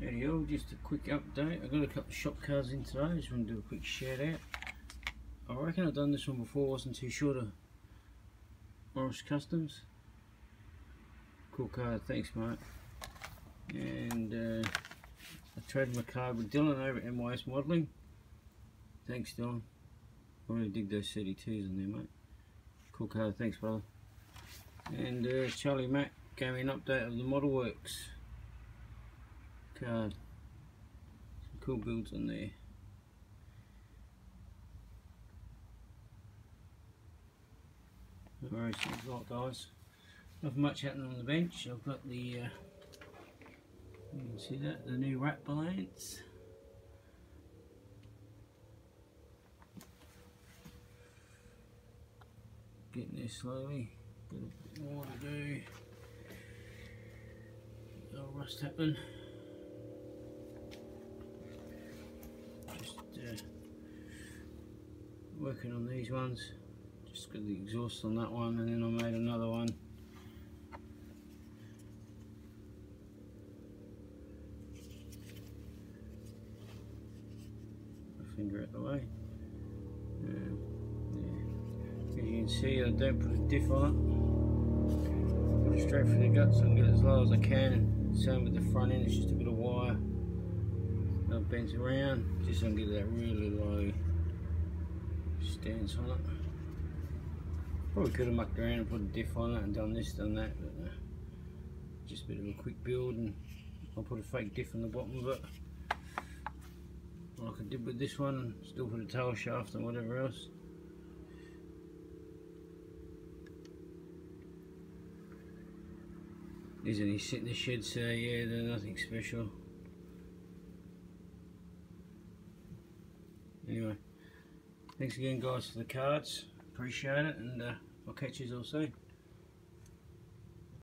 Video, just a quick update. I got a couple of shop cars in today. Just want to do a quick shout out. I reckon I've done this one before. wasn't too sure of Morris Customs. Cool car. Thanks, mate. And uh, I traded my car with Dylan over at MYS Modelling. Thanks, Dylan. I really dig those 32s in there, mate. Cool car. Thanks, brother. And uh, Charlie Mack gave me an update of the Model Works card. Some cool builds on there. Lot guys. Nothing much happening on the bench. I've got the, uh, you can see that, the new rat balance. Getting there slowly. Got a bit more to do. No rust happening. Working on these ones. Just got the exhaust on that one and then I made another one. Finger out the way. Um, yeah. as you can see I don't put a diff on it. Put it straight for the guts can get it as low as I can same with the front end it's just a bit of wire. No bends around just so I can get that really low stance on it. Probably could have mucked around and put a diff on it and done this, done that, but uh, just a bit of a quick build and I'll put a fake diff on the bottom of it. Like I did with this one, still put a tail shaft and whatever else. Isn't he sitting in the shed so yeah, they're nothing special. Anyway. Thanks again guys for the cards. Appreciate it and uh, I'll catch you all soon.